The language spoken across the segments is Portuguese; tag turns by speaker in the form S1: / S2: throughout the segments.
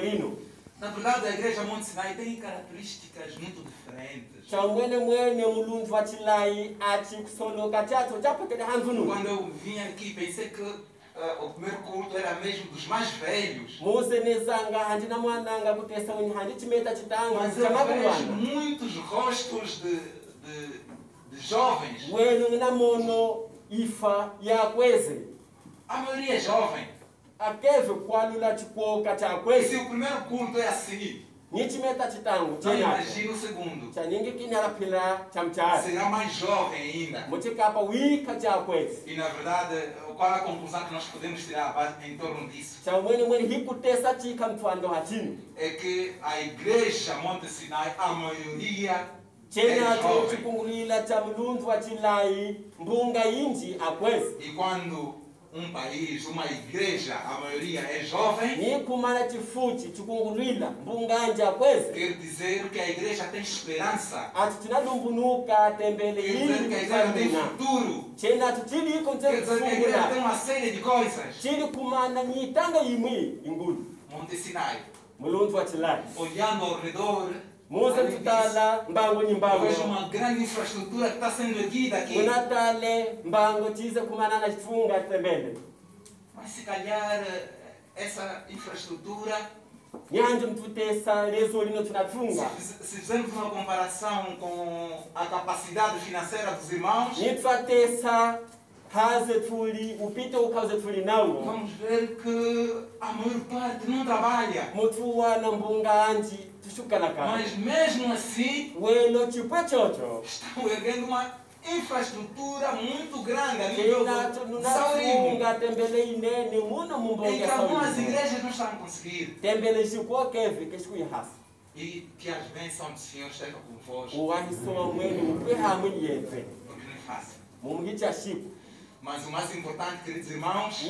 S1: lino
S2: Na verdade, a igreja Monte Sinai tem características muito diferentes. Quando eu vim aqui, pensei que ah, o primeiro culto era mesmo dos mais velhos. Mas eu vejo muitos rostos de, de, de jovens. A maioria é jovem.
S1: Akeve kwalula chikoka
S2: E se
S1: chakweze
S2: o primeiro culto é assim,
S1: ni chimeta chitangu
S2: imagina o segundo.
S1: chaningi kinalaphila cha
S2: Será mais jovem ainda.
S1: muchikapa wika chakweze
S2: E na verdade, qual a conclusão que nós podemos tirar em torno disso?
S1: cha mwene mwene hikutesa chika
S2: É que a igreja Monte Sinai, a maioria é
S1: chenacho
S2: jovem.
S1: chikungulila cha mulungu wachilayi mbunga yinji akweze
S2: E quando um país, uma igreja, a maioria é jovem, quer dizer que a igreja tem esperança. Quer dizer que a igreja tem futuro. Quer dizer que a igreja tem uma série de coisas. Monte Sinai, olhando ao redor, disso,
S1: tutala mbango nyimbango
S2: vejo uma grande infraestrutura que está sendo erguida aqui.
S1: munatale mbango chize kumana na chifunga tembele
S2: Mas se calhar essa infraestrutura,
S1: nyanje mtutesa lezo lino
S2: se,
S1: tunatunga
S2: se fizermos uma comparação com a capacidade financeira dos irmãos,
S1: nitwatesa haze tuli upite ukauze tuli nawo
S2: vamos ver que a maior parte não trabalha.
S1: mutu wana mbunga anji
S2: Mas mesmo assim, estão erguendo uma infraestrutura muito grande a nível do Em que algumas igrejas não estão
S1: kexikuihasa
S2: E que as bênçãos do Senhor estejam convosco, porque não é fácil. Mas o mais importante, queridos irmãos,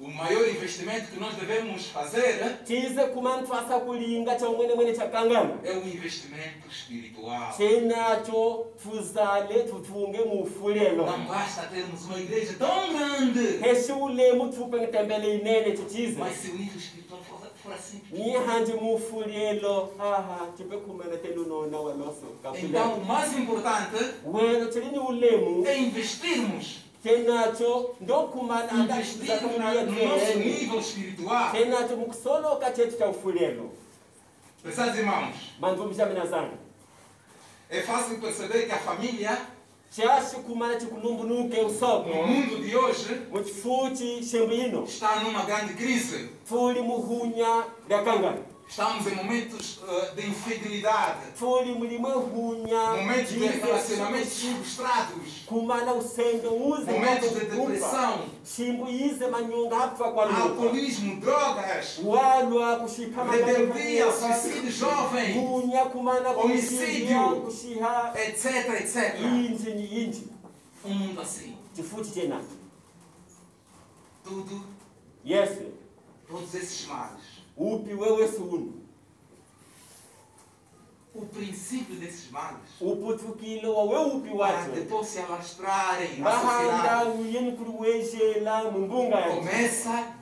S2: o maior investimento que nós devemos fazer
S1: chize kumantwasa kulinga cha umwene mwene chakangana
S2: é o investimento espiritual.
S1: chenacho tuzale tutunge mufulelo
S2: Não basta termos uma igreja tão grande,
S1: inene chichize
S2: mas se o nível espiritual for, assim.
S1: ni hanje mufulelo haha chipe kumene telunona waloso
S2: Então, o mais importante
S1: welo chilini ulemu
S2: é investirmos,
S1: chenacho ndokumana adachizakumiyeni
S2: nível espiritual.
S1: chenacho mukusoloka chetu cha ufulelo.
S2: Prezados irmãos,
S1: manzumshamina zanga
S2: é fácil perceber que a família,
S1: chashi kumana chikulumbunuke usoko
S2: no mundo de hoje,
S1: muchifuchi shembu ino.
S2: está numa grande crise.
S1: tuli muhunya lyakangana
S2: Estamos em momentos eh, de infidelidade, momentos de relacionamentos frustrados, momentos de depressão, alcoolismo, drogas, rebeldia, suicídio jovem, Homicídio. etc, etc. Um mundo assim. Tudo,
S1: yesu
S2: todos esses males.
S1: Upi sunu
S2: O princípio desses males,
S1: uputukilo wa we upi
S2: para
S1: wacho
S2: depois se alastrarem
S1: bahanda mumbunga yacho
S2: começa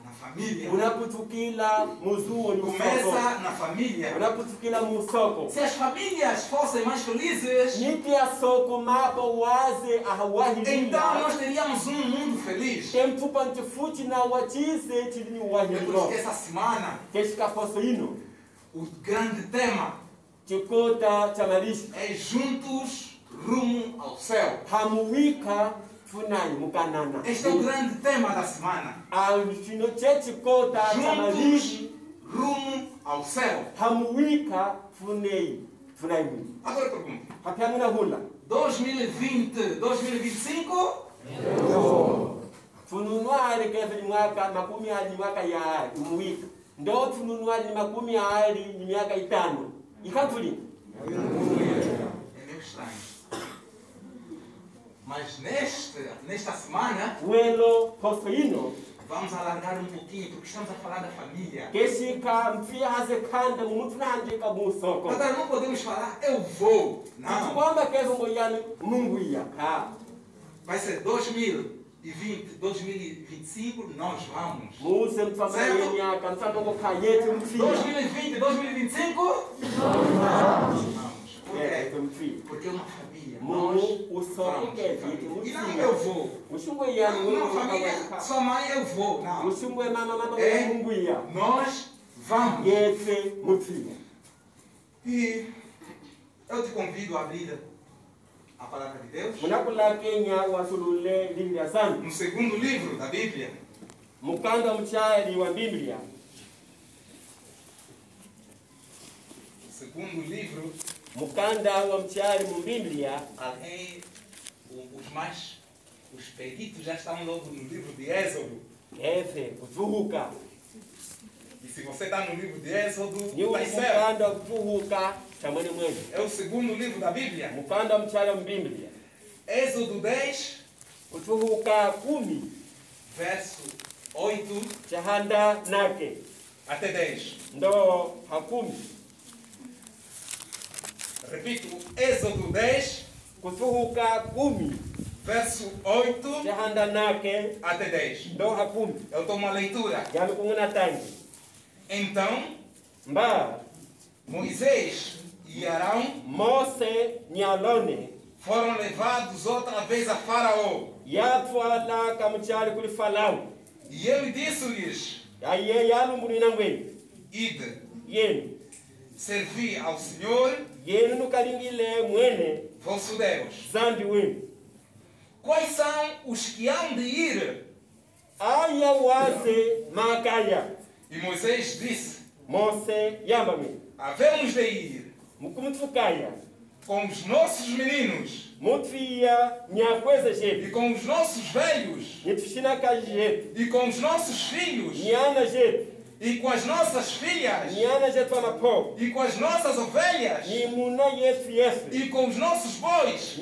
S1: muzuo ni usoko
S2: Começa na família.
S1: unaputukila musoko
S2: Se as famílias fossem mais felizes,
S1: niti ya soko mapo waze
S2: então
S1: ahawahilila
S2: nós teríamos um mundo feliz.
S1: temtupa ntifuchi na chilini
S2: É por isso
S1: wahililo
S2: que essa semana,
S1: keshikafoso ino.
S2: o grande tema
S1: chikota cha malisha
S2: é juntos rumo ao céu.
S1: mukanana
S2: Este é o grande tema da semana. Juntos rumo ao céu. Agora
S1: hula
S2: 2020, 2025
S1: fununwali keve ni mwaka makumi ali mwaka ya umuwika ndo tununwali ni makumi ali miaka itano ikatuli
S2: é meio estranho. Mas neste, nesta semana,
S1: welo
S2: vamos alargar um pouquinho, porque estamos a falar da família. Agora não podemos falar, eu vou. Não. Vai ser 2000, 2025, nós vamos.
S1: mfika
S2: 2020, 2025, vamos. Por quê? Porque é uma Nós
S1: usoke
S2: vamos.
S1: vithi
S2: E não eu vou.
S1: ushungwe yani
S2: Não,
S1: mungu
S2: família, sua mãe eu vou. Não.
S1: ushungwe mama mama
S2: É.
S1: mungu ya
S2: Nós vamos. E eu te convido a abrir a palavra de Deus no segundo livro da Bíblia,
S1: mukanda mchali wa biblia
S2: o segundo livro,
S1: mukanda wa mchali mu biblia
S2: além o- os mais os peritos já estão logo no livro de Êxodo.
S1: efe kutuhuka
S2: E se você está no livro de Êxodo, está certo.
S1: wa kutuhuka chamwene mwene
S2: É o segundo livro da Bíblia.
S1: mukanda wa mchali wa biblia
S2: Êxodo 10,
S1: kutuhuka kumi
S2: verso 8
S1: chahanda nake
S2: até 10.
S1: ndo hakumi
S2: Repito, Êxodo 10,
S1: kutuhuka kumi
S2: verso 8
S1: chahanda nake
S2: até 10.
S1: ndo hakumi
S2: Eu tomo uma leitura.
S1: yani kung'una tangi
S2: Então,
S1: mba.
S2: Moisés e Arão
S1: mose nyalone
S2: foram levados outra vez a Faraó.
S1: yatwala kamuchali kuli
S2: E ele disse-lhes:
S1: aye yalumbulina ngweni
S2: Ide,
S1: yenu
S2: servi ao Senhor
S1: yenu nukalingile mwene.
S2: vosso Deus.
S1: wenu.
S2: Quais são os que hão de ir?
S1: aya waze makaya.
S2: E Moisés disse:
S1: mose yamba mwene
S2: Havemos de ir. Com os nossos meninos.
S1: Mutfiya nyakweza
S2: e com os nossos velhos. E com os nossos filhos e com as nossas filhas. E com as nossas ovelhas. E com os nossos bois.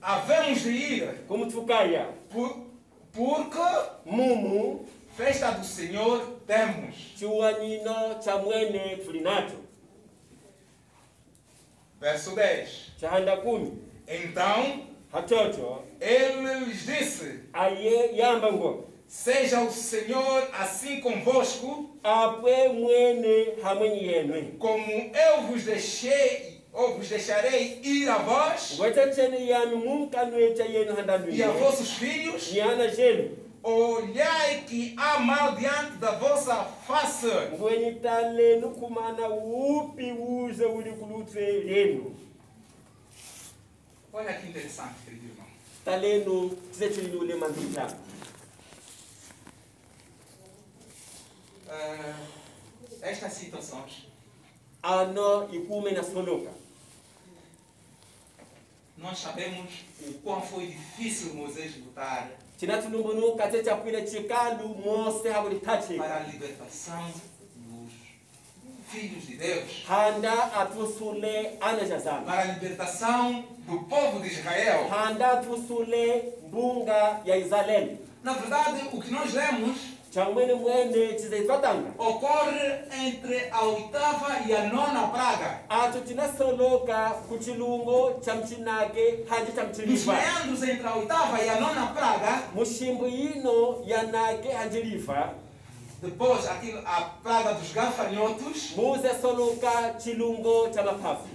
S2: Havemos de ir. Por, porque
S1: mumu.
S2: festa do Senhor temos. Verso 10.
S1: chahanda kumi.
S2: Então
S1: hachocho
S2: ele lhes disse:
S1: aye yamba ngo
S2: Seja o Senhor assim convosco,
S1: apwe mwene hamwenyi yenwe
S2: como eu vos deixei, ou vos deixarei ir a vós e a vossos filhos. Olhai que há mal diante da vossa face. Olha que interessante, querido irmão.
S1: ta lenu tizechilinule manzita
S2: Ah, estas situações,
S1: ano ikume na soloka
S2: nós sabemos o quão foi difícil Moisés lutar para a libertação filhos de Deus, para a libertação do povo de Israel. Na verdade, o que nós lemos ocorre entre a oitava e a nona praga.
S1: mchiliva
S2: meandros entre a oitava e a nona praga, depois aquilo, a praga dos gafanhotos,
S1: muze soloka chilungo cha mapafu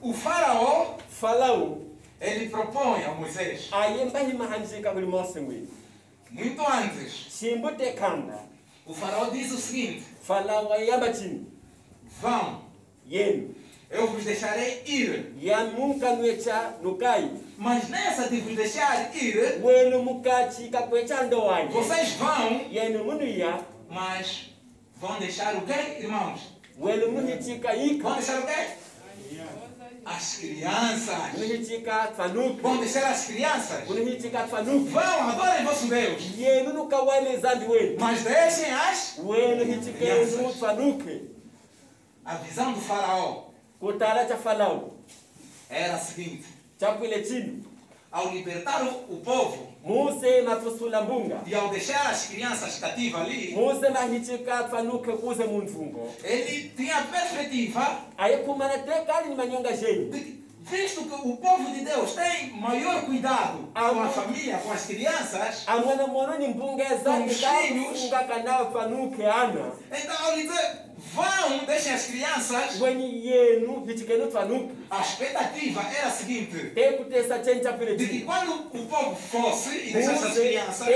S2: o faraó,
S1: falau
S2: ele propõe a Moisés,
S1: aye mbahimahanjika kuli mose ngwini
S2: muito antes,
S1: shimbu tekanda
S2: o faraó diz o seguinte,
S1: falau ayamba chini.
S2: Vão,
S1: yenu.
S2: Eu vos deixarei ir.
S1: yamunkanwecha nukai.
S2: Mas nessa de vos deixar ir,
S1: wenu mukachika kwecha ndowaye
S2: vocês vão,
S1: yenu munuya
S2: mas vão deixar o quê, irmãos? Vão deixar o quê? As crianças. Vão deixar as crianças. Vão, adorem vosso Deus. Mas deixem as.
S1: tfanuki
S2: A visão do faraó era a seguinte: ao libertar o, o povo.
S1: Muse matusula mbunga.
S2: E ao deixar as crianças cativas ali,
S1: muse mahichika tfanuke kuze munfungo
S2: ele tinha a perspectiva
S1: aye kumana tekali ni manyonga zenu
S2: de, Visto que o povo de Deus tem maior cuidado com a família, com as crianças,
S1: ni mbungeza
S2: Os filhos. então ao lhe dizer, vão, deixem as crianças,
S1: yenu
S2: a expectativa era a seguinte, de que quando o povo fosse e deixasse as crianças,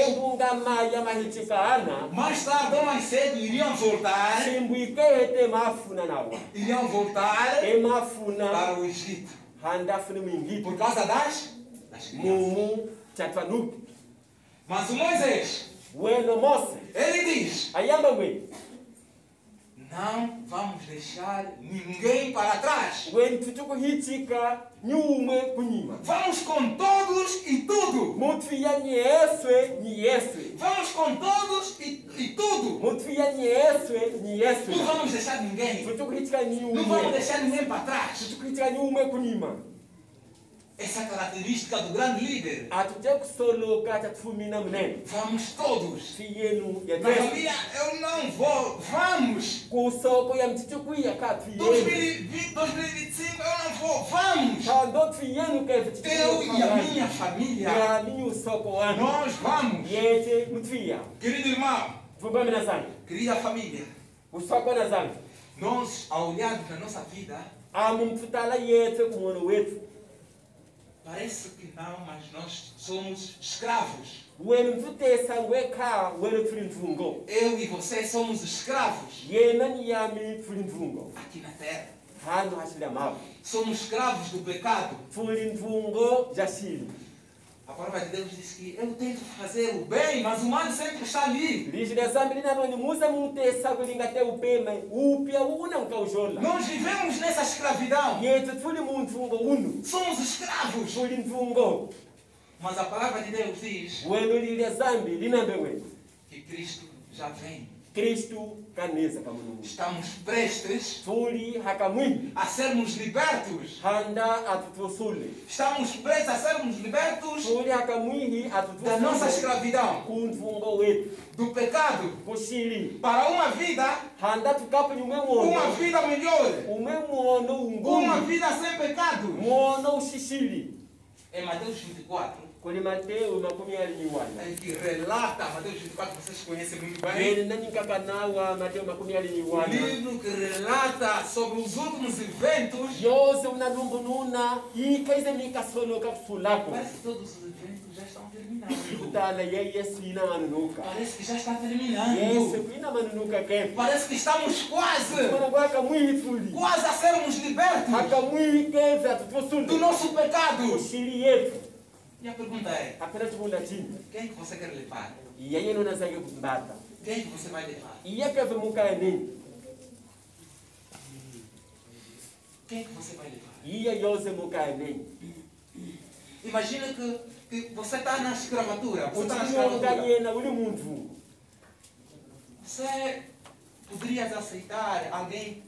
S2: mais tarde ou mais cedo iriam voltar, iriam voltar para o Egito. Por causa das, das crianças. Mas o Moisés, ele diz, não vamos deixar ninguém para trás. Vamos com todos e tudo. Vamos com todos e, e tudo. Não vamos deixar ninguém. Não vamos deixar ninguém para trás. Essa a característica do grande líder. Vamos todos. Na família, eu não vou. Vamos.
S1: kusoko ya mtitukuya ka fiyenu
S2: 2020, 2025, eu não vou. Vamos. Eu e a minha família, nós vamos. Querido irmão, querida família, nós, ao olharmos na nossa vida, parece que não, mas nós somos escravos. Eu e você somos escravos aqui na terra. Somos escravos do pecado. A palavra de Deus diz que eu tento fazer o bem, mas o mal sempre está ali. Nós vivemos nessa escravidão. Somos escravos. Mas a palavra de Deus diz que Cristo já vem.
S1: Kristu kaneza kamunungu
S2: Estamos prestes
S1: tuli hakamwini
S2: a sermos libertos.
S1: handa atutosule
S2: Estamos prestes a sermos libertos
S1: tuli hakamwihi
S2: da nossa escravidão,
S1: kumfungo wetu
S2: do pecado,
S1: kushili
S2: para uma vida,
S1: handa tukapunye umwe
S2: uma
S1: mwono
S2: vida melhor.
S1: umwe mwono
S2: Uma
S1: ungumi
S2: vida sem pecado.
S1: mwono ushishili
S2: Em Mateus 24,
S1: kuli mateo makumi ali niwana
S2: em que relata, Mateus 24, vocês conhecem muito bem,
S1: yene naninkakanawa mateo makumi ali
S2: o
S1: niwana
S2: livro que relata sobre os últimos eventos.
S1: yose unalumbu nuna ikaize mikasoloka kusulako
S2: Parece que todos os eventos já estão terminando.
S1: kutala ye yesu ina manunuka.
S2: Parece que já está
S1: yesu
S2: terminando.
S1: kuina manunuka kepo
S2: Parece que estamos quase,
S1: mana kwaka mwihi tuli
S2: quase a sermos libertos
S1: hakamwihi keve
S2: do nosso pecado.
S1: kushili yetu
S2: E a pergunta é:
S1: apena tikunda chini
S2: quem que você quer levar?
S1: iye yeno nazange kumbata
S2: Quem que você vai levar?
S1: iye keve mukaya nini
S2: Quem que você vai levar?
S1: iye yose mukaya nini
S2: Imagina que, que você está na escravatura. Você está na escravatura. Você poderias aceitar alguém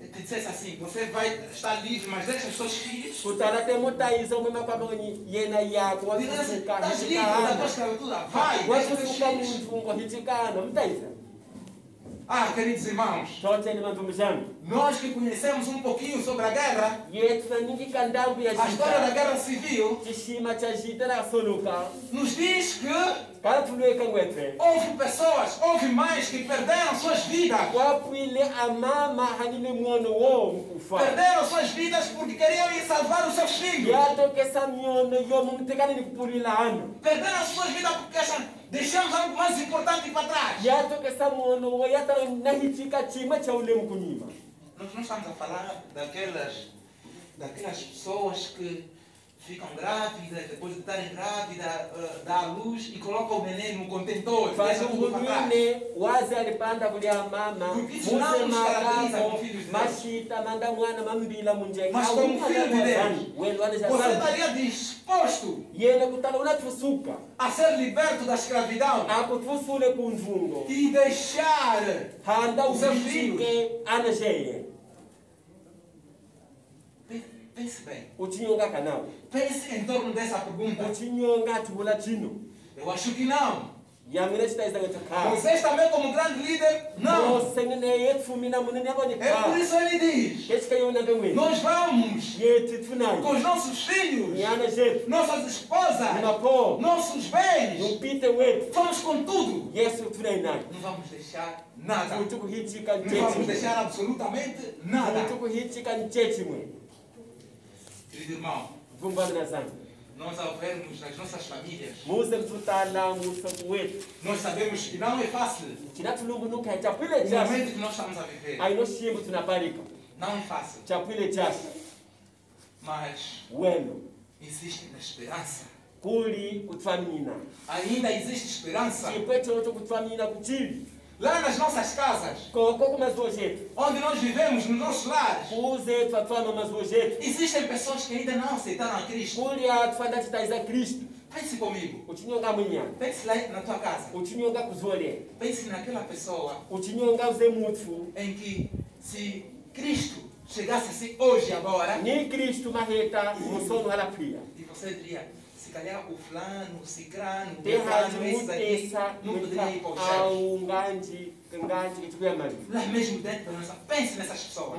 S2: que dissesse assim: você vai estar livre, mas deixa os seus filhos?
S1: kutala temutayiza umwe makwabonyi yena yako
S2: Diz assim:
S1: watusuka
S2: estás livre da tua escravatura? Vai, deixa os teus filhos. Ah, queridos irmãos, nós que conhecemos um pouquinho sobre a guerra,
S1: ya
S2: a história da guerra civil, nos diz que
S1: tulweka ngwetwe
S2: houve pessoas, houve mães que perderam suas vidas. Perderam suas vidas porque queriam ir salvar os seus filhos. Perderam suas vidas porque acham, deixamos algo mais importante para trás. Nós não estamos a falar daquelas, daquelas pessoas que ficam grávidas, depois de estarem grávidas, eh, dá à luz e colocam o neném no contentor, e para trás.
S1: fazungumine wazi alipanda kulya mama
S2: Porque isso não nos caracteriza
S1: musemagamo
S2: como filhos de Deus.
S1: mashita manda mwana mambila munjeka
S2: Mas como filho de Deus, Você estaria disposto
S1: yena kutala unatusuka
S2: a ser liberto da escravidão?
S1: Akutfusule kunzungo
S2: e deixar.
S1: handa
S2: Os seus
S1: uvitike anasheye
S2: Pe- Pense bem.
S1: uchinyonga kanawe
S2: Pense em torno dessa pergunta.
S1: uchinyonga tibula chino
S2: Eu acho que não. Moisés também, como grande líder, não. É por isso ele diz: Nós vamos com os nossos filhos, nossas esposas, nossos bens, vamos com tudo. Não vamos deixar nada. Não vamos deixar absolutamente nada. Querido irmão, nós ao vermos nas nossas famílias, nós sabemos que não é fácil.
S1: chinatulumbunuka chapwile
S2: O
S1: chasu.
S2: momento que nós estamos a viver não é fácil, mas existe a esperança.
S1: kuli
S2: Ainda existe esperança.
S1: chipwe chocho kutwamina kuchivi
S2: Lá nas nossas casas, onde nós vivemos, nos nossos lares, existem pessoas que ainda não aceitaram a Cristo. Pense comigo. Pense lá na tua casa. Pense naquela pessoa em que se Cristo chegasse assim hoje, agora,
S1: ni kristu maheta musono halaphia
S2: e você diria, se calhar o fulano, o cicrano, o fulano, esse daqui, não poderia ir para o
S1: kichikuya mali
S2: Lá mesmo dentro da nossa... Pense nessas pessoas.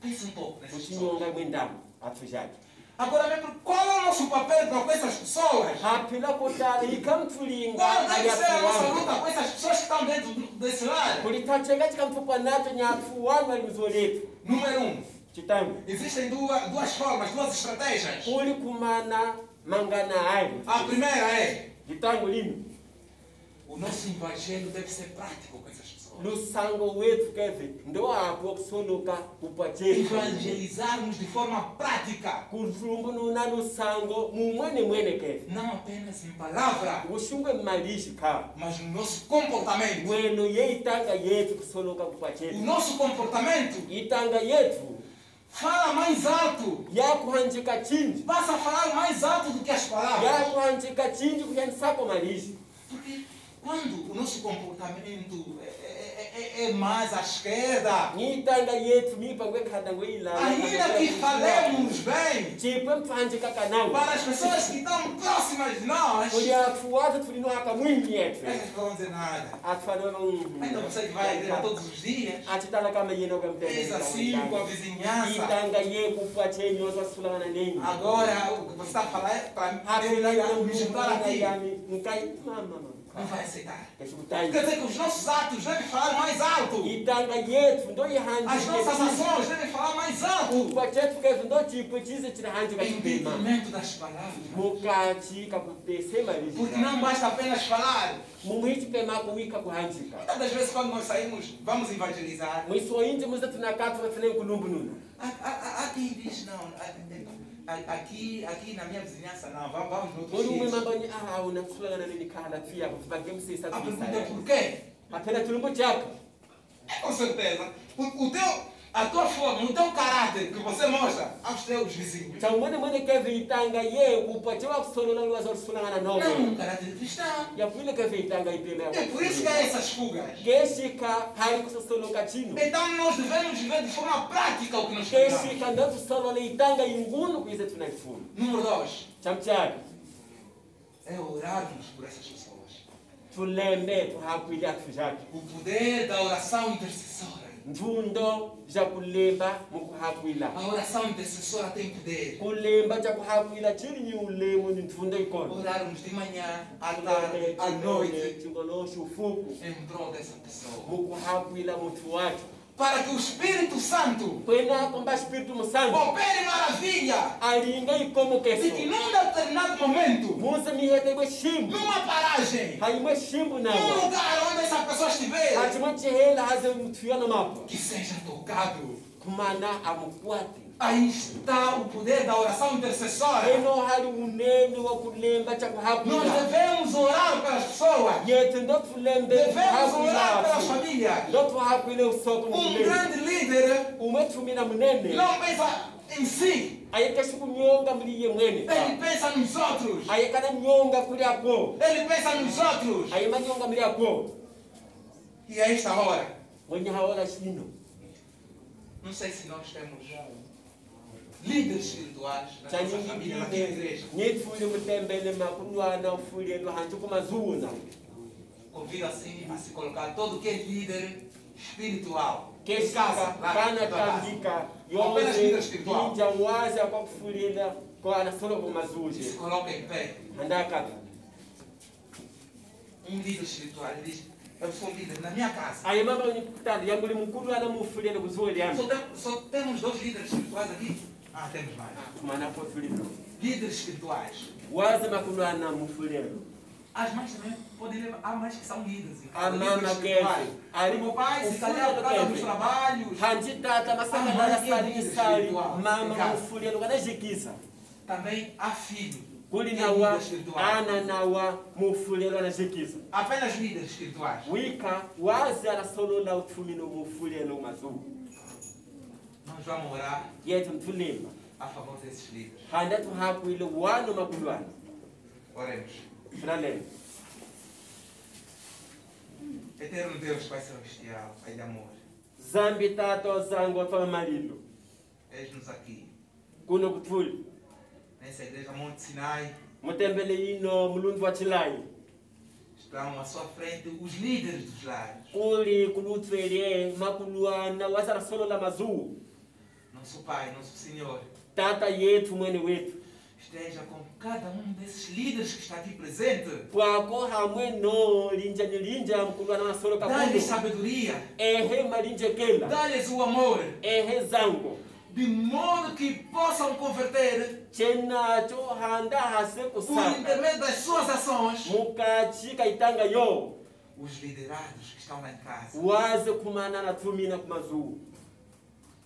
S2: Pense um pouco nessas pessoas. Agora, mesmo, qual é o nosso papel para com essas pessoas? Qual deve ser a nossa luta com essas pessoas que estão dentro desse lar? Número um,
S1: chitangu
S2: existem duas, duas formas, duas estratégias.
S1: kuli kumana mangana ayo
S2: A primeira é,
S1: chitangu lino
S2: o nosso evangelho deve ser prático com essas pessoas.
S1: lusango wethu keve ndo apo okusoloka kupwa chetu
S2: Evangelizarmos de forma prática,
S1: kuhlumbununa lusango mumwene mwene keve
S2: não apenas em palavra,
S1: kushungwe mmalishi kha
S2: mas no nosso comportamento.
S1: mweno yeitanga yethu kusoloka kupwa
S2: O
S1: chetu
S2: nosso comportamento.
S1: Itanga yethu
S2: fala mais alto,
S1: yakuhanjika chinji
S2: passa a falar mais alto do que as palavras.
S1: yakuhanjika chinji kuyanisako malishi
S2: Porque quando o nosso comportamento é, é- é- é mais à esquerda, ainda que falemos bem para as pessoas que estão próximas de nós, essas não vão dizer nada. Ainda você que vai à igreja todos os dias, fez assim com a vizinhança. Agora, o que você está falando para me juntar a ti, não vai aceitar. Quer dizer que os nossos atos devem falar mais alto.
S1: ndo
S2: As nossas ações devem falar mais alto. Em
S1: chipima
S2: detrimento das palavras. Porque não basta apenas falar. Muitas das vezes, quando nós saímos, vamos evangelizar. Há, há, há quem diz, não, aqui, aqui na minha vizinhança, não, vamos, vamos no outro sítio.
S1: ah
S2: A pergunta é por quê?
S1: aphela tulumbu chako
S2: É com certeza. O, o teu, a tua forma, o teu caráter que você mostra aos teus vizinhos.
S1: cha umwene mwene keve itanga ye kupwa chewakusolola liwaza lusulangana
S2: Não
S1: nowe
S2: um caráter cristão.
S1: yakwile keve itanga ipema
S2: É por isso que há essas fugas.
S1: keshika hali kusosoloka chino
S2: Então nós devemos viver de forma prática o que nós queremos.
S1: keshika ndo tusolole itanga ingunu kuize tunaifuna
S2: Número dois,
S1: chamchali
S2: é orarmos por essas pessoas.
S1: tulembe athu zake
S2: O poder da oração intercessora.
S1: Mvundo ja kulemba mukuhakwila
S2: A oração intercessora tem poder.
S1: kulemba ja kuhakwila chili ni ulemu ni mvundo ikono
S2: Orarmos de manhã, à tarde, à noite,
S1: chingoloshe ufuku
S2: em prol dessa pessoa.
S1: mukuhakwila muthu wacho
S2: Para que o Espírito Santo opere maravilha. E num determinado momento, numa paragem, num lugar onde essa pessoa estiver,
S1: haze muthu yana mapa
S2: que seja tocado.
S1: kumana amukwate
S2: Aí está o poder da oração
S1: cha
S2: Nós devemos orar pelas pessoas. Devemos orar pelas famílias. Um grande líder
S1: munene.
S2: Não pensa em si,
S1: ayekesha kunyonga muliye mwene.
S2: Ele pensa nos outros.
S1: ayekana nyonga kuli ako
S2: Ele pensa nos outros.
S1: ayemanyonga muli ako
S2: E a esta hora, não sei se nós temos líderes espirituais na nossa família, na igreja. Convido assim a se colocar todo que é líder espiritual.
S1: Keshika
S2: casa,
S1: kana tambika
S2: Apenas líder
S1: yonse
S2: espiritual.
S1: inja waza kwa kwana solo
S2: Se coloca em pé.
S1: andaka
S2: Um líder espiritual ele diz: na minha casa.
S1: mufulele kuzuwele
S2: Só, tem- só temos dois líderes espirituais aqui? Ah, temos mais.
S1: kumana pofulilo
S2: Líderes espirituais. As mães também podem levar. Há mães que são líderes.
S1: a mama ali
S2: Como pai, se calhar por causa dos trabalhos.
S1: hanji tata
S2: Ah,
S1: masakalala
S2: mas
S1: sali
S2: líder espiritual,
S1: mama
S2: em casa.
S1: mufulelo kanajikisa
S2: Também há filho.
S1: Kuli
S2: que é
S1: nawa
S2: líder espiritual.
S1: ana nawa mufulelo anajikisa
S2: Apenas líderes espirituais.
S1: wika wazi anasolola uthumino mufulelo mazulu
S2: Nós vamos orar.
S1: Yethu mthulimba
S2: a favor desses líderes.
S1: handa tuhakwile wano makulwana
S2: Oremos.
S1: filalelo
S2: Eterno Deus, Pai Celestial, Pai de amor,
S1: zambi zangu afama malilo.
S2: Eis-nos aqui,
S1: kuno kuthuli
S2: nessa igreja Monte Sinai.
S1: mutembele ino mulundu wa chilayi
S2: Estão à sua frente os líderes dos lares.
S1: kuli kuluthwele makulwana wazi anasolola mazulu
S2: Nosso Pai, nosso Senhor,
S1: tata yethu mwene wethu
S2: esteja com cada um desses líderes que está aqui presente.
S1: pwako hamwe no linja linja mkulwana anasoloka
S2: Dá-lhes
S1: kuno
S2: sabedoria,
S1: ehe malinjekela
S2: dá-lhes o amor,
S1: ehe zango
S2: de modo que possam converter, por intermédio das suas ações, os liderados que estão lá em casa.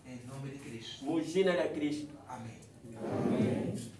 S2: Em nome de Cristo. Amém.
S1: Amen.